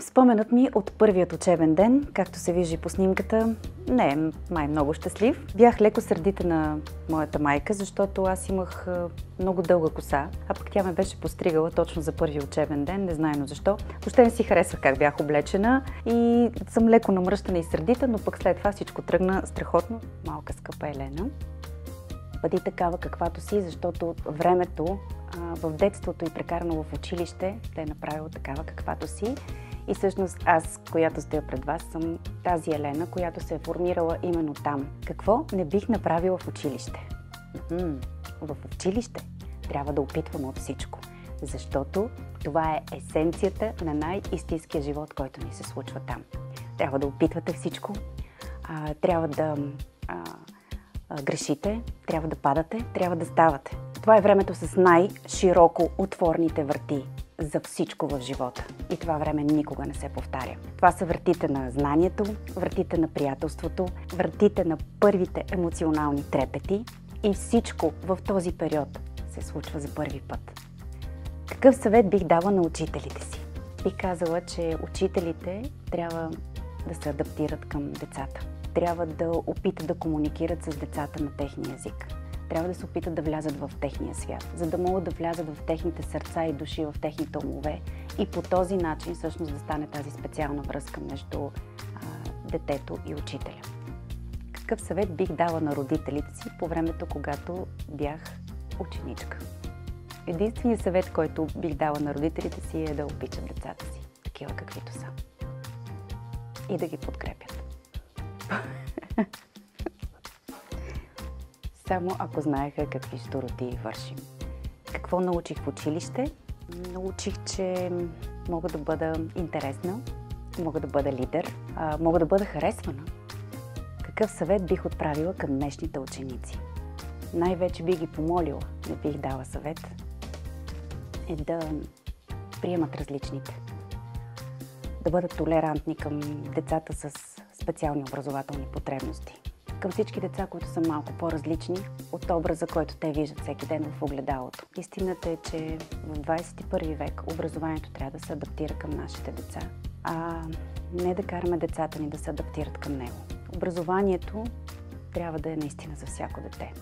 Споменът ми от първият учебен ден, както се вижда по снимката, не е май много щастлив. Бях леко сърдита на моята майка, защото аз имах много дълга коса, а пък тя ме беше постригала точно за първи учебен ден, не знаем защо. Въобще не си харесвах как бях облечена и съм леко намръщана и сърдита, но пък след това всичко тръгна страхотно. Малка скъпа Елена. Бъди такава каквато си, защото времето в детството и прекарано в училище те е направило такава каквато си и всъщност аз, която стоя пред вас, съм тази Елена, която се е формирала именно там. Какво не бих направила в училище? В училище трябва да опитвам от всичко, защото това е есенцията на най-истинския живот, който ни се случва там. Трябва да опитвате всичко, трябва да а, а, грешите, трябва да падате, трябва да ставате. Това е времето с най-широко отворните врати за всичко в живота. И това време никога не се повтаря. Това са вратите на знанието, вратите на приятелството, вратите на първите емоционални трепети и всичко в този период се случва за първи път. Какъв съвет бих дала на учителите си? Бих казала, че учителите трябва да се адаптират към децата. Трябва да опитат да комуникират с децата на техния език трябва да се опитат да влязат в техния свят, за да могат да влязат в техните сърца и души, в техните умове и по този начин всъщност да стане тази специална връзка между а, детето и учителя. Какъв съвет бих дала на родителите си по времето, когато бях ученичка? Единственият съвет, който бих дала на родителите си е да обичат децата си, такива каквито са. И да ги подкрепят само ако знаеха какви штороти вършим. Какво научих в училище? Научих, че мога да бъда интересна, мога да бъда лидер, мога да бъда харесвана. Какъв съвет бих отправила към днешните ученици? Най-вече би ги помолила, не бих дала съвет, е да приемат различните. Да бъдат толерантни към децата с специални образователни потребности към всички деца, които са малко по-различни от образа, който те виждат всеки ден в огледалото. Истината е, че в 21 век образованието трябва да се адаптира към нашите деца, а не да караме децата ни да се адаптират към него. Образованието трябва да е наистина за всяко дете.